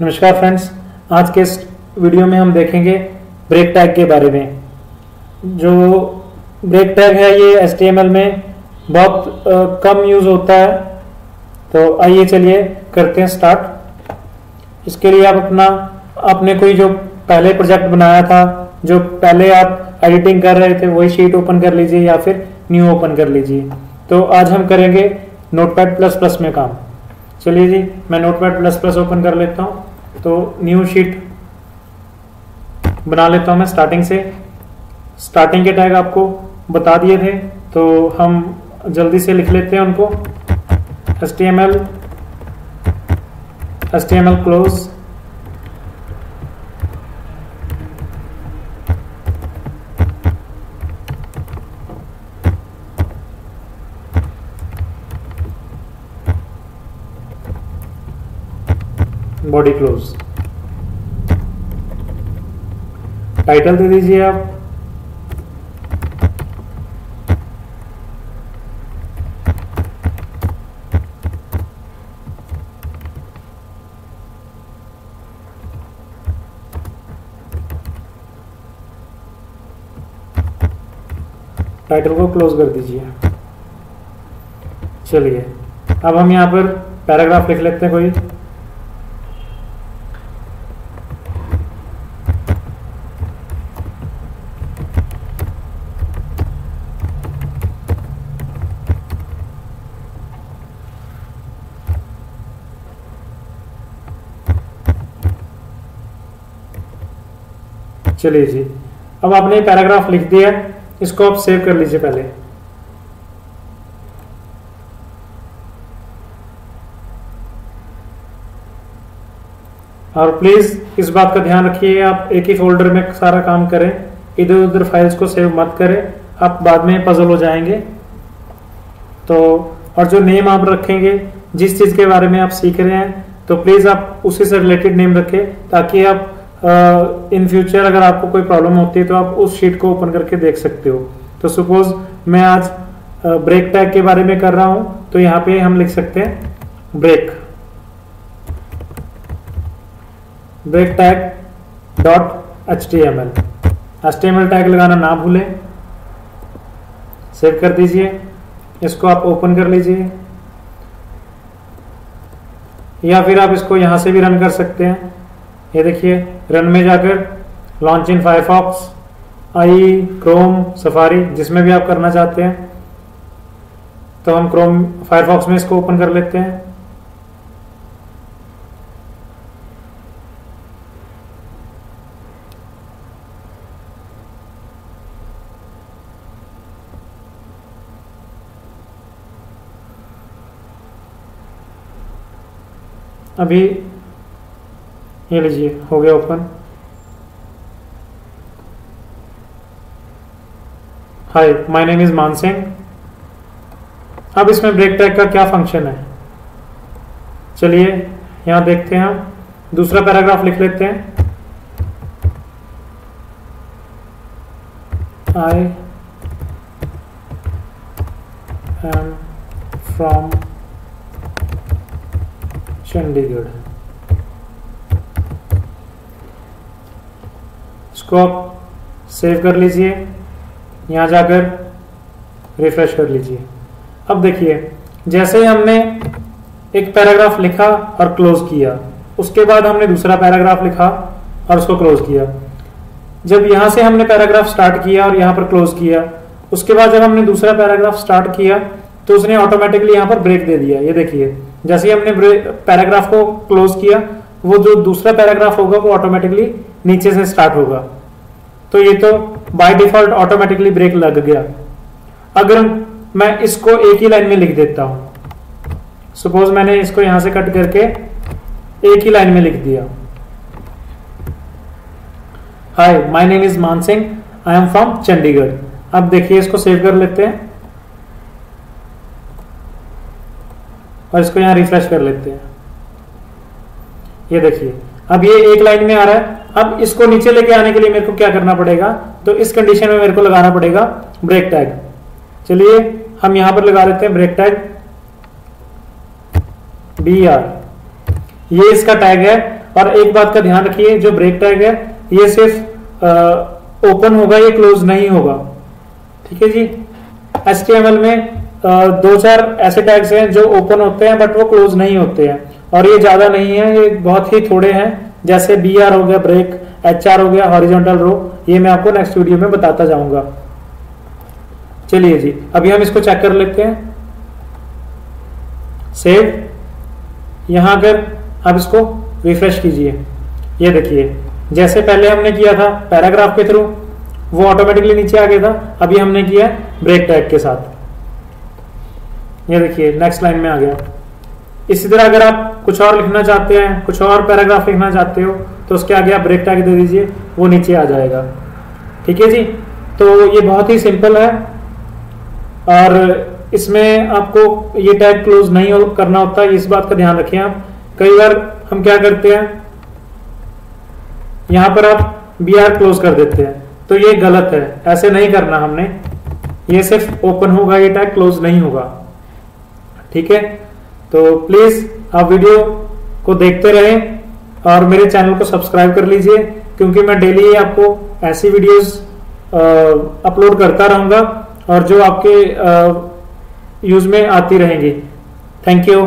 नमस्कार फ्रेंड्स आज के इस वीडियो में हम देखेंगे ब्रेक टैग के बारे में। जो ब्रेक टैग है ये एच में बहुत अ, कम यूज़ होता है। तो आइए चलिए करते हैं स्टार्ट इसके लिए आप अपना आपने कोई जो पहले प्रोजेक्ट बनाया था जो पहले आप एडिटिंग कर रहे थे वही शीट ओपन कर लीजिए या फिर न्यू ओपन कर लीजिए। तो आज हम करेंगे नोटपैड प्लस प्लस में काम। चलिए जी, मैं नोटपैड प्लस प्लस ओपन कर लेता हूँ। तो न्यू शीट बना लेता हूँ मैं स्टार्टिंग से। स्टार्टिंग के टैग आपको बता दिए थे तो हम जल्दी से लिख लेते हैं उनको। S T M L S T M L close body close title दे दीजिए आप। टाइटल को क्लोज कर दीजिए चलिए, अब हम यहाँ पर पैराग्राफ लिख लेते हैं कोई। चलिए जी। अब आपने पैराग्राफ लिख दिया इसको आप सेव कर लीजिए पहले। और प्लीज़ इस बात का ध्यान रखिए, आप एक ही फोल्डर में सारा काम करें इधर उधर फाइल्स को सेव मत करें, आप बाद में पजल हो जाएँगे। तो और जो नेम आप रखेंगे, जिस चीज़ के बारे में आप सीख रहे हैं तो प्लीज़ आप उसी से रिलेटेड नेम रखें, ताकि आप इन फ्यूचर अगर आपको कोई प्रॉब्लम होती है तो आप उस शीट को ओपन करके देख सकते हो। तो सपोज़ मैं आज ब्रेक टैग के बारे में कर रहा हूँ तो यहाँ पे हम लिख सकते हैं break break tag dot H T M L H T M L tag लगाना ना भूलें। सेव कर दीजिए। इसको आप ओपन कर लीजिए। या फिर आप इसको यहाँ से भी रन कर सकते हैं। ये देखिए, रन में जाकर launch in Firefox I Chrome Safari जिसमें भी आप करना चाहते हैं। तो हम क्रोम फायरफॉक्स में इसको ओपन कर लेते हैं। अभी ये लीजिए, हो गया open. Hi my name is Maan Singh अब इसमें ब्रेक टैग का क्या फ़ंक्शन है? चलिए, यहाँ देखते हैं हम। दूसरा पैराग्राफ लिख लेते हैं। आई एम फ्रॉम चंडीगढ़ इसको आप सेव कर लीजिए। यहाँ जाकर रिफ्रेश कर लीजिए। अब देखिए, जैसे ही हमने एक पैराग्राफ लिखा और क्लोज किया, उसके बाद हमने दूसरा पैराग्राफ लिखा और उसको क्लोज किया। जब यहाँ से हमने पैराग्राफ स्टार्ट किया और यहाँ पर क्लोज किया, उसके बाद जब हमने दूसरा पैराग्राफ स्टार्ट किया तो उसने ऑटोमेटिकली यहाँ पर ब्रेक दे दिया। ये देखिए, जैसे ही हमने पैराग्राफ को क्लोज किया, वो जो दूसरा पैराग्राफ होगा, वो ऑटोमेटिकली नीचे से स्टार्ट होगा। तो ये तो बाय डिफ़ॉल्ट ऑटोमेटिकली ब्रेक लग गया। अगर मैं इसको एक ही लाइन में लिख देता हूँ सपोज़ मैंने इसको यहाँ से कट करके एक ही लाइन में लिख दिया। हाय my name is Maan Singh I am from Chandigarh अब देखिए इसको सेव कर लेते हैं। और इसको यहाँ रिफ्रेश कर लेते हैं। ये देखिए, अब ये एक लाइन में आ रहा है। अब इसको नीचे लेके आने के लिए मेरे को क्या करना पड़ेगा? तो इस कंडीशन में मेरे को लगाना पड़ेगा ब्रेक टैग चलिए हम यहाँ पर लगा लेते हैं ब्रेक टैग बी आर ये इसका टैग है और एक बात का ध्यान रखिए जो ब्रेक टैग है ये सिर्फ़ ओपन होगा ये क्लोज नहीं होगा। ठीक है जी? एस में आ, दो चार ऐसे टैग्स हैं जो ओपन होते हैं बट वो क्लोज नहीं होते हैं। और ये ज़्यादा नहीं है ये बहुत ही थोड़े हैं। जैसे बी आर हो गया ब्रेक एच आर हो गया हॉरिजॉन्टल रो ये मैं आपको नेक्स्ट वीडियो में बताता जाऊँगा। चलिए जी, अभी हम इसको चेक कर लेते हैं। सेव यहाँ अगर आप इसको रिफ्रेश कीजिए। ये देखिए, जैसे पहले हमने किया था पैराग्राफ के थ्रू वो ऑटोमेटिकली नीचे आ गया था, अभी हमने किया ब्रेक टैग के साथ। ये देखिए नेक्स्ट लाइन में आ गया। इसी तरह अगर आप कुछ और लिखना चाहते हैं, कुछ और पैराग्राफ लिखना चाहते हो तो उसके आगे आप ब्रेक टैग दे दीजिए, वो नीचे आ जाएगा। ठीक है जी? तो ये बहुत ही सिंपल है। और इसमें आपको ये टैग क्लोज नहीं करना होता, इस बात का ध्यान रखें आप। कई बार हम क्या करते हैं, यहाँ पर आप बी आर क्लोज कर देते हैं। तो ये गलत है, ऐसे नहीं करना हमने। ये सिर्फ़ ओपन होगा, ये टैग क्लोज नहीं होगा। ठीक है? तो प्लीज़ आप वीडियो को देखते रहें और मेरे चैनल को सब्सक्राइब कर लीजिए, क्योंकि मैं डेली आपको ऐसी वीडियोस अपलोड करता रहूँगा और जो आपके यूज़ में आती रहेंगी। Thank you